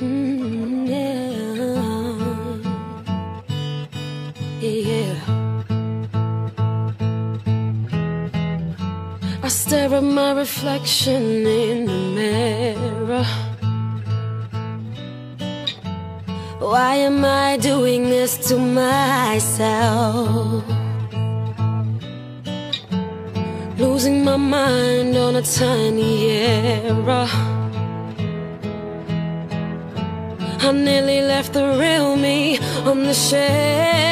Mm, yeah. Yeah. I stare at my reflection in the mirror. Why am I doing this to myself? Losing my mind on a tiny error. I nearly left the real me on the shelf.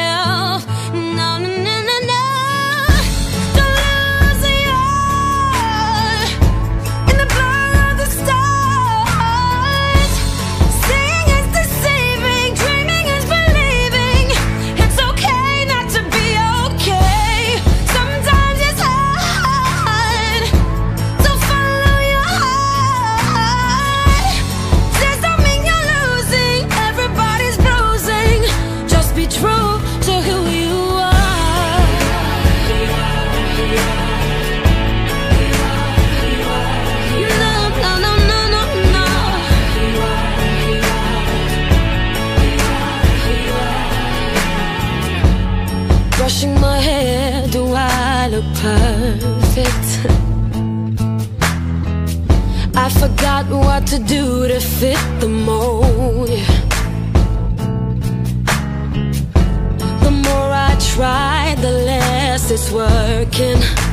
Brushing my hair, do I look perfect? I forgot what to do to fit the mold. The more I try, the less it's working.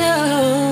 know.